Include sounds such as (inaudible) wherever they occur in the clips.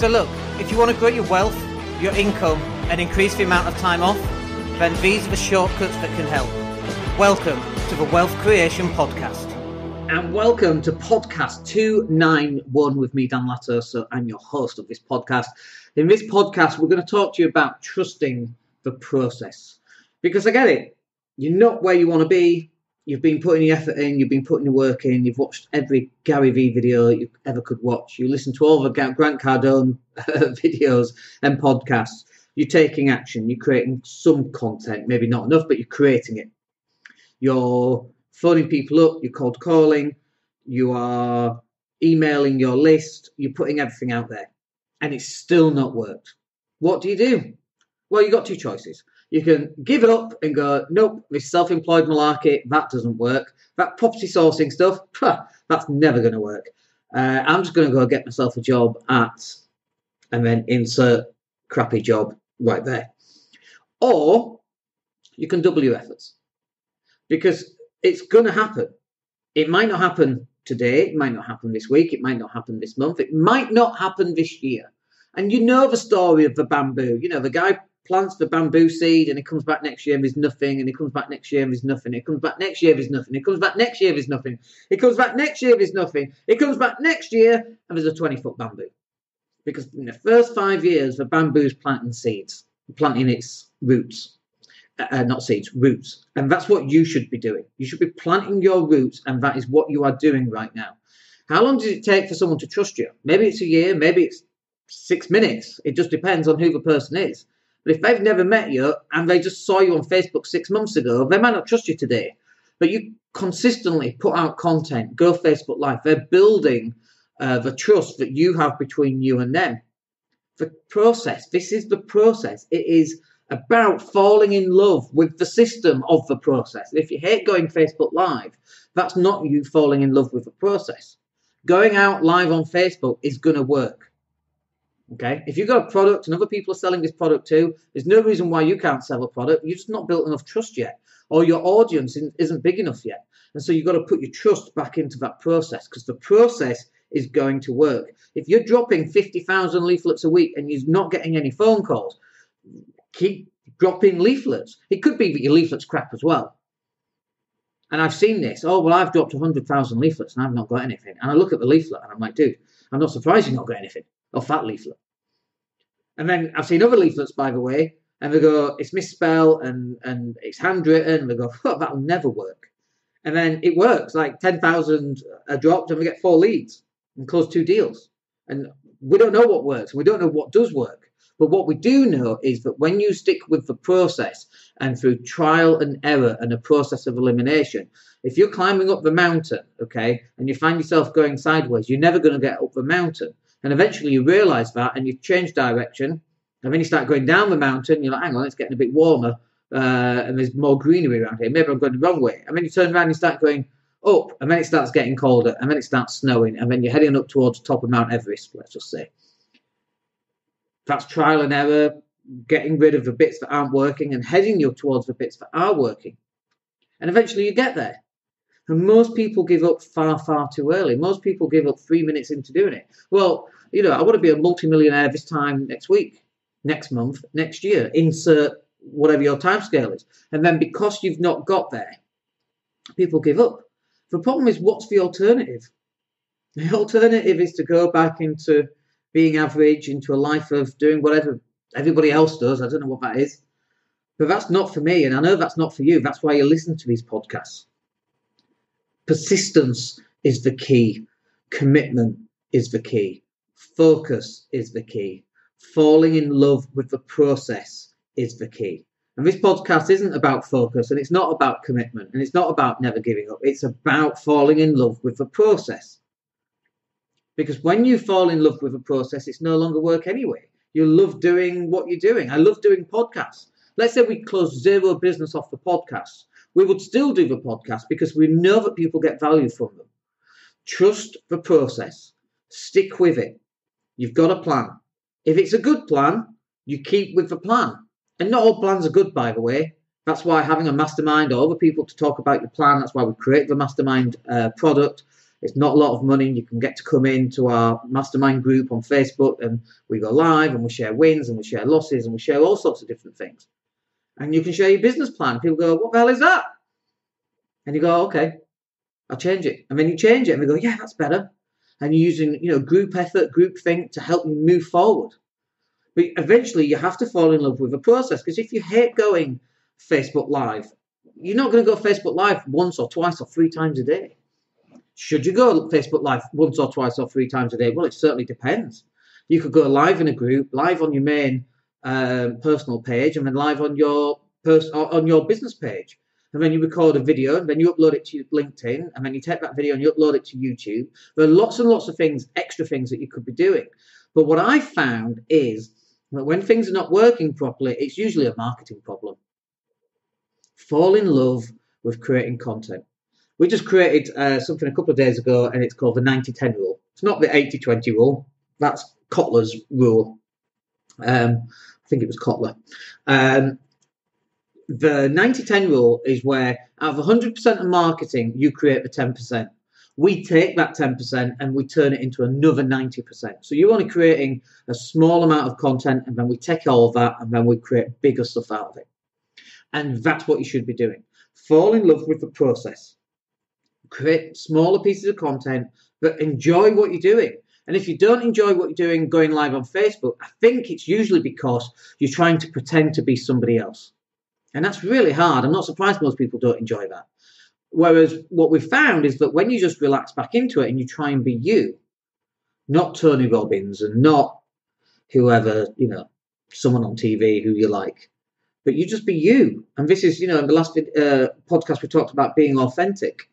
So, look, if you want to grow your wealth, your income, and increase the amount of time off, then these are the shortcuts that can help. Welcome to the Wealth Creation Podcast. And welcome to podcast 291 with me, Dan Latoso. I'm your host of this podcast. In this podcast, we're going to talk to you about trusting the process. Because I get it, you're not where you want to be. You've been putting your effort in, you've been putting your work in, you've watched every Gary Vee video you ever could watch. You listen to all the Grant Cardone (laughs) videos and podcasts. You're taking action, you're creating some content, maybe not enough, but you're creating it. You're phoning people up, you're cold calling, you are emailing your list, you're putting everything out there, and it's still not worked. What do you do? Well, you've got two choices. You can give it up and go, nope, this self employed malarkey, that doesn't work. That property sourcing stuff, that's never going to work. Uh, I'm just going to go get myself a job at, and then insert crappy job right there. Or you can double your efforts because it's going to happen. It might not happen today, it might not happen this week, it might not happen this month, it might not happen this year. And you know the story of the bamboo. You know, the guy plants the bamboo seed and it comes back next year and there's nothing, and it comes back next year and there's nothing, it comes back next year there's nothing, it comes back next year there's nothing, it comes back next year there's nothing, it comes back next year and there's a 20 foot bamboo. Because in the first five years, the bamboo's planting seeds, planting its roots. Uh, not seeds, roots. And that's what you should be doing. You should be planting your roots, and that is what you are doing right now. How long does it take for someone to trust you? Maybe it's a year, maybe it's six minutes. It just depends on who the person is. But if they've never met you and they just saw you on Facebook six months ago, they might not trust you today. But you consistently put out content, go Facebook Live. They're building uh, the trust that you have between you and them. The process, this is the process. It is about falling in love with the system of the process. If you hate going Facebook Live, that's not you falling in love with the process. Going out live on Facebook is going to work. Okay, if you've got a product and other people are selling this product too, there's no reason why you can't sell a product. You've just not built enough trust yet, or your audience isn't big enough yet. And so you've got to put your trust back into that process because the process is going to work. If you're dropping 50,000 leaflets a week and you're not getting any phone calls, keep dropping leaflets. It could be that your leaflets crap as well. And I've seen this. Oh, well, I've dropped 100,000 leaflets and I've not got anything. And I look at the leaflet and I'm like, dude, I'm not surprised you've not got anything or fat leaflet. And then I've seen other leaflets, by the way, and they go, it's misspelled and, and it's handwritten. And they go, oh, that'll never work. And then it works. Like 10,000 are dropped and we get four leads and close two deals. And we don't know what works. We don't know what does work. But what we do know is that when you stick with the process and through trial and error and a process of elimination, if you're climbing up the mountain, okay, and you find yourself going sideways, you're never going to get up the mountain. And eventually you realize that and you change direction. And then you start going down the mountain. You're like, hang on, it's getting a bit warmer. Uh, and there's more greenery around here. Maybe I'm going the wrong way. And then you turn around and you start going up. And then it starts getting colder. And then it starts snowing. And then you're heading up towards the top of Mount Everest, let's just say. That's trial and error, getting rid of the bits that aren't working and heading you towards the bits that are working. And eventually you get there. And most people give up far, far too early. Most people give up three minutes into doing it. Well, you know, I want to be a multimillionaire this time next week, next month, next year. Insert whatever your time scale is. And then because you've not got there, people give up. The problem is, what's the alternative? The alternative is to go back into being average, into a life of doing whatever everybody else does. I don't know what that is. But that's not for me. And I know that's not for you. That's why you listen to these podcasts. Persistence is the key. Commitment is the key. Focus is the key. Falling in love with the process is the key. And this podcast isn't about focus and it's not about commitment and it's not about never giving up. It's about falling in love with the process. Because when you fall in love with a process, it's no longer work anyway. You love doing what you're doing. I love doing podcasts. Let's say we close zero business off the podcast we would still do the podcast because we know that people get value from them. Trust the process, stick with it. You've got a plan. If it's a good plan, you keep with the plan. And not all plans are good, by the way. That's why having a mastermind or other people to talk about your plan, that's why we create the mastermind uh, product, It's not a lot of money. You can get to come into our mastermind group on Facebook and we go live and we share wins and we share losses and we share all sorts of different things. And you can share your business plan. People go, What the hell is that? And you go, Okay, I'll change it. And then you change it and they go, Yeah, that's better. And you're using, you know, group effort, group think to help you move forward. But eventually you have to fall in love with the process because if you hate going Facebook Live, you're not going to go Facebook Live once or twice or three times a day. Should you go Facebook Live once or twice or three times a day? Well, it certainly depends. You could go live in a group, live on your main um, personal page, and then live on your pers- on your business page. And then you record a video, and then you upload it to LinkedIn, and then you take that video and you upload it to YouTube. There are lots and lots of things, extra things that you could be doing. But what I found is that when things are not working properly, it's usually a marketing problem. Fall in love with creating content. We just created uh, something a couple of days ago, and it's called the 90 10 rule. It's not the 80 20 rule, that's Kotler's rule. Um, I think it was Kotler. Um, the 90 10 rule is where out of 100% of marketing, you create the 10%. We take that 10% and we turn it into another 90%. So you're only creating a small amount of content, and then we take all that and then we create bigger stuff out of it. And that's what you should be doing. Fall in love with the process create smaller pieces of content, but enjoy what you're doing. And if you don't enjoy what you're doing going live on Facebook, I think it's usually because you're trying to pretend to be somebody else. And that's really hard. I'm not surprised most people don't enjoy that. Whereas what we've found is that when you just relax back into it and you try and be you, not Tony Robbins and not whoever, you know, someone on TV who you like, but you just be you. And this is, you know, in the last uh, podcast we talked about being authentic.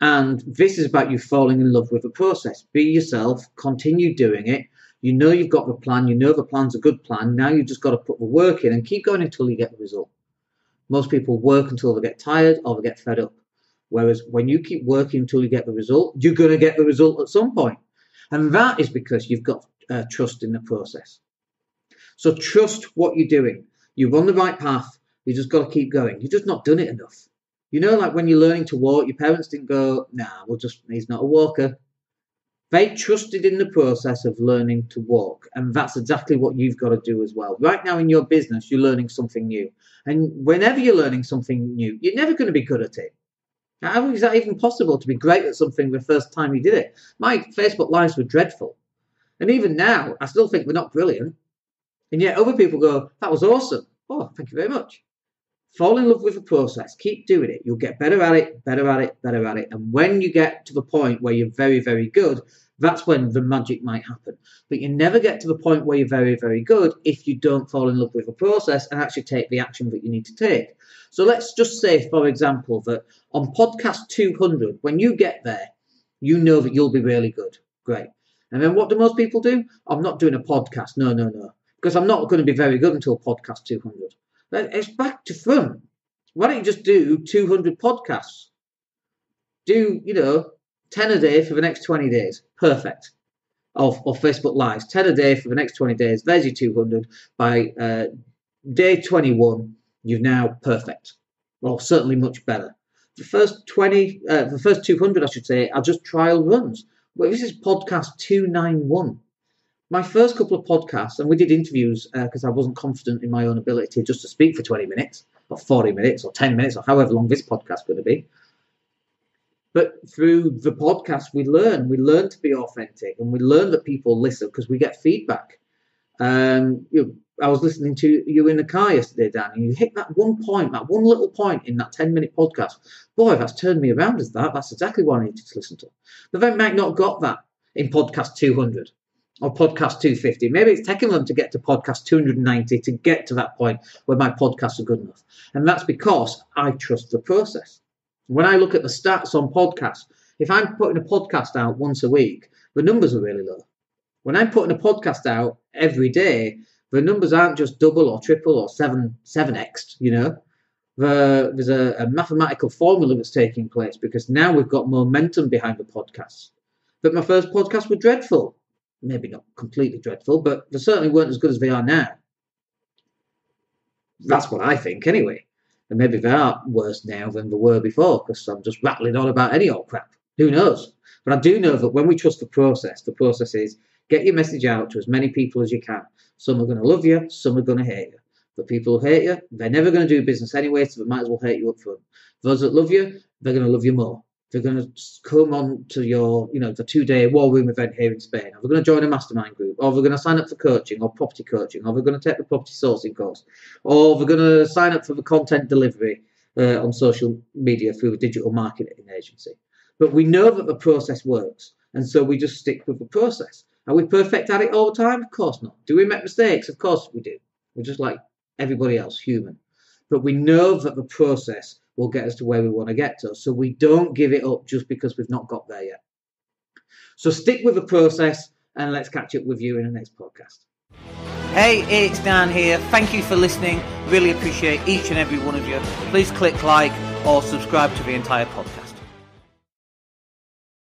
And this is about you falling in love with the process. Be yourself, continue doing it. You know you've got the plan, you know the plan's a good plan. Now you've just got to put the work in and keep going until you get the result. Most people work until they get tired or they get fed up. Whereas when you keep working until you get the result, you're going to get the result at some point. And that is because you've got uh, trust in the process. So trust what you're doing. You're on the right path. You just got to keep going. You've just not done it enough. You know, like when you're learning to walk, your parents didn't go, nah, we'll just, he's not a walker. They trusted in the process of learning to walk. And that's exactly what you've got to do as well. Right now in your business, you're learning something new. And whenever you're learning something new, you're never going to be good at it. How is that even possible to be great at something the first time you did it? My Facebook lives were dreadful. And even now, I still think we're not brilliant. And yet other people go, that was awesome. Oh, thank you very much. Fall in love with the process. Keep doing it. You'll get better at it, better at it, better at it. And when you get to the point where you're very, very good, that's when the magic might happen. But you never get to the point where you're very, very good if you don't fall in love with the process and actually take the action that you need to take. So let's just say, for example, that on podcast 200, when you get there, you know that you'll be really good. Great. And then what do most people do? I'm not doing a podcast. No, no, no. Because I'm not going to be very good until podcast 200. It's back to fun. Why don't you just do 200 podcasts? Do, you know, 10 a day for the next 20 days. Perfect. Of, of Facebook Lives. 10 a day for the next 20 days. There's your 200. By uh, day 21, you've now perfect. Well, certainly much better. The first 20, uh, the first 200, I should say, are just trial runs. Well, this is podcast 291 my first couple of podcasts, and we did interviews because uh, I wasn't confident in my own ability just to speak for 20 minutes or 40 minutes or 10 minutes or however long this podcast is going to be. But through the podcast, we learn. We learn to be authentic and we learn that people listen because we get feedback. Um, you know, I was listening to you in the car yesterday, Dan, and you hit that one point, that one little point in that 10 minute podcast. Boy, that's turned me around as that. That's exactly what I needed to listen to. But they might not got that in podcast 200 or podcast 250. Maybe it's taking them to get to podcast 290 to get to that point where my podcasts are good enough. And that's because I trust the process. When I look at the stats on podcasts, if I'm putting a podcast out once a week, the numbers are really low. When I'm putting a podcast out every day, the numbers aren't just double or triple or seven seven x. You know, the, there's a, a mathematical formula that's taking place because now we've got momentum behind the podcasts. But my first podcasts were dreadful maybe not completely dreadful, but they certainly weren't as good as they are now. That's what I think, anyway. And maybe they are worse now than they were before, because I'm just rattling on about any old crap. Who knows? But I do know that when we trust the process, the process is get your message out to as many people as you can. Some are going to love you, some are going to hate you. The people who hate you, they're never going to do business anyway, so they might as well hate you up front. Those that love you, they're going to love you more. They're going to come on to your, you know, the two-day war room event here in Spain, or they're going to join a mastermind group, or they're going to sign up for coaching or property coaching, or they're going to take the property sourcing course, or they're going to sign up for the content delivery uh, on social media through a digital marketing agency. But we know that the process works, and so we just stick with the process. Are we perfect at it all the time? Of course not. Do we make mistakes? Of course we do. We're just like everybody else, human. But we know that the process will get us to where we want to get to. So we don't give it up just because we've not got there yet. So stick with the process and let's catch up with you in the next podcast. Hey, it's Dan here. Thank you for listening. Really appreciate each and every one of you. Please click like or subscribe to the entire podcast.